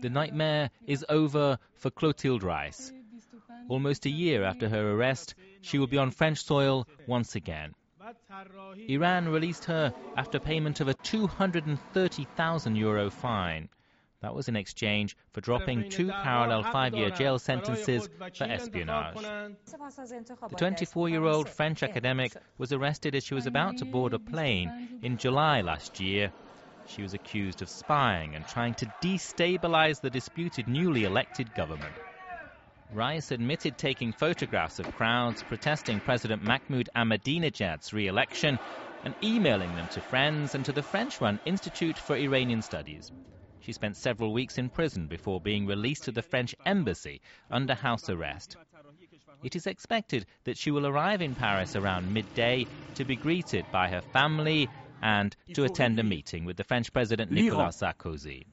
The nightmare is over for Clotilde Reiss. Almost a year after her arrest, she will be on French soil once again. Iran released her after payment of a 230,000 euro fine. That was in exchange for dropping two parallel five year jail sentences for espionage. The 24 year old French academic was arrested as she was about to board a plane in July last year. She was accused of spying and trying to destabilize the disputed newly elected government. Reiss admitted taking photographs of crowds protesting President Mahmoud Ahmadinejad's re election and emailing them to friends and to the French run Institute for Iranian Studies. She spent several weeks in prison before being released to the French embassy under house arrest. It is expected that she will arrive in Paris around midday to be greeted by her family and to attend a meeting with the French President Nicolas Sarkozy.